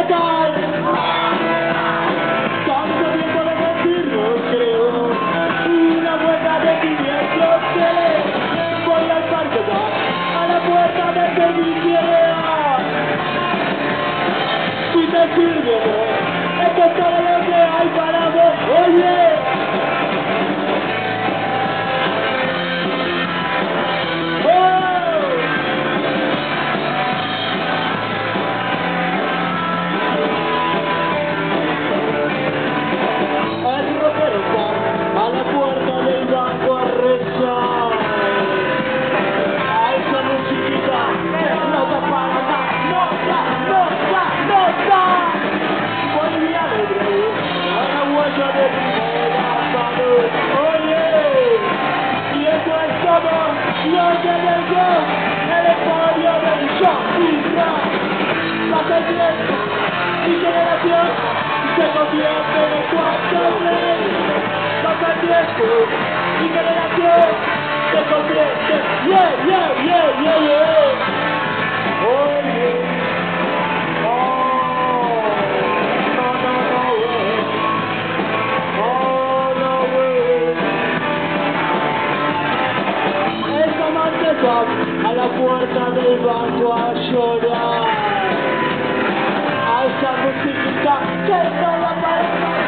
metal. Tanto tiempo de sentirnos, creo. Una vuelta de 500 que voy al parque a la puerta de servicio real. Si te sirve, esto es todo lo que hay para vos. Oye. Shopify. Pasa el tiempo, mi generación se convierte en el cuarto rey. Pasa el tiempo, mi generación se convierte, yeah, yeah, yeah, a la puerta del banco a llorar. A esa música que solo para Boliviano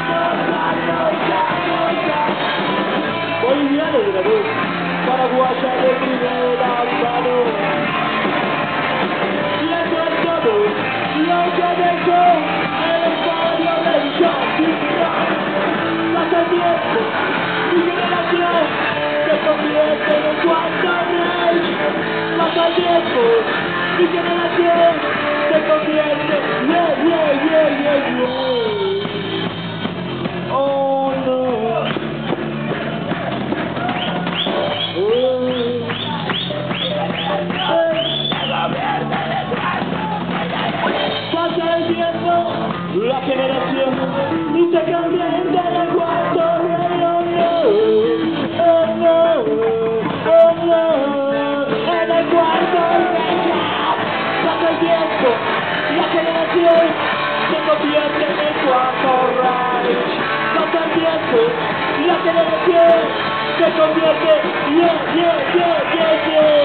mi generación se convierte, yeah, yeah, yeah, yeah, yeah. Oh no. Pasa el tiempo, la generación, y se convierte tiempo, la generación, se convierte en rey. Pasa el tiempo, la generación, se convierte, yeah, yeah, yeah, yeah.